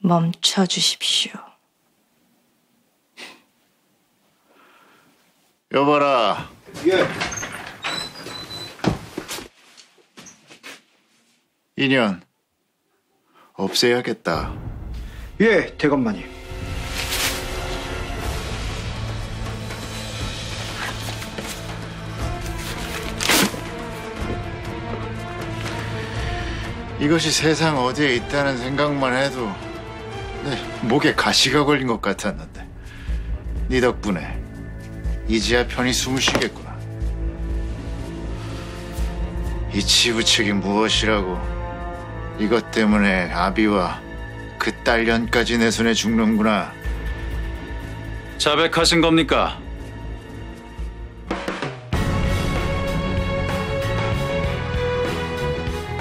멈춰 주십시오. 여봐라. 예. 인연 없애야겠다. 예, 대감마님. 이것이 세상 어디에 있다는 생각만 해도 내 목에 가시가 걸린 것 같았는데 네 덕분에 이제야 편히 숨을 쉬겠구나. 이 치부책이 무엇이라고 이것 때문에 아비와 그 딸년까지 내 손에 죽는구나. 자백하신 겁니까?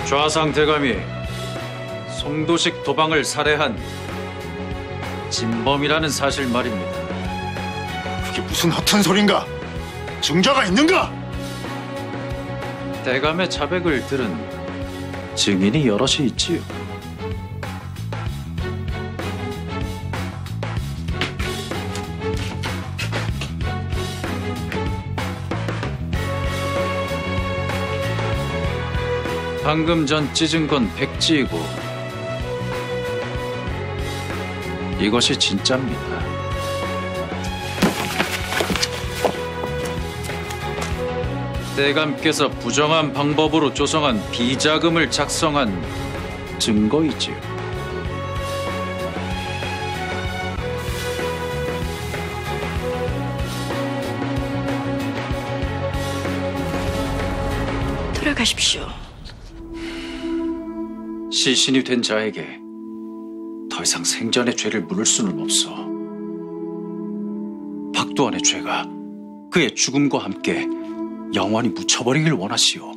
좌상 대감이 송도식 도방을 살해한 진범이라는 사실 말입니다. 그게 무슨 허튼 소린가? 증거가 있는가? 대감의 자백을 들은 증인이 여럿이 있지요. 방금 전 찢은 건 백지이고 이것이 진짜입니다. 대감께서 부정한 방법으로 조성한 비자금을 작성한 증거이지요. 돌아가십시오. 시신이 된 자에게 더 이상 생전의 죄를 물을 수는 없어. 박도환의 죄가 그의 죽음과 함께 영원히 묻혀버리길 원하시오.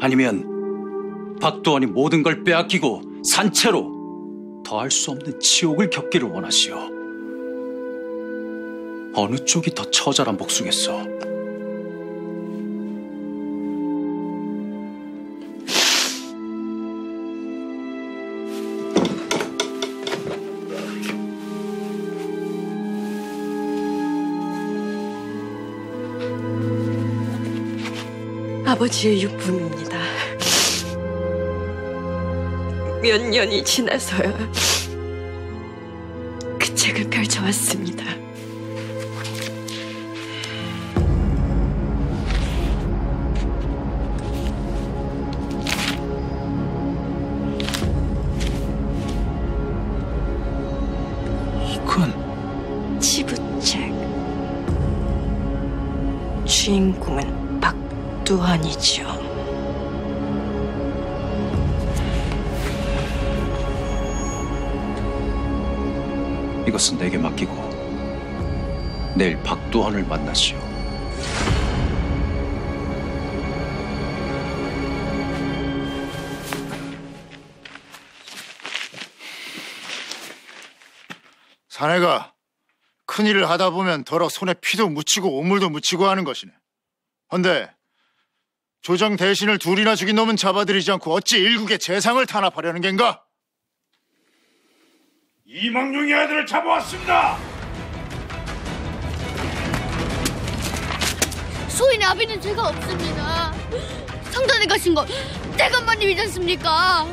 아니면 박도환이 모든 걸 빼앗기고 산채로 더할 수 없는 치욕을 겪기를 원하시오. 어느 쪽이 더 처절한 복수겠어? 아버지의 유품입니다. 몇 년이 지나서야 그 책을 펼쳐왔습니다. 이건 치부책. 주인공은 박두환이죠. 이것은 내게 맡기고 내일 박도환을 만나시오. 사내가 큰일을 하다 보면 더러 손에 피도 묻히고 오물도 묻히고 하는 것이네. 헌데 조정 대신을 둘이나 죽인 놈은 잡아들이지 않고 어찌 일국의 재상을 탄압하려는 겐가? 이망룡이 아들을 잡아왔습니다. 소인의 아비는 죄가 없습니다. 성전에 가신 거 대감마님이지 않습니까?